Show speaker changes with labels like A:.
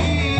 A: Yeah.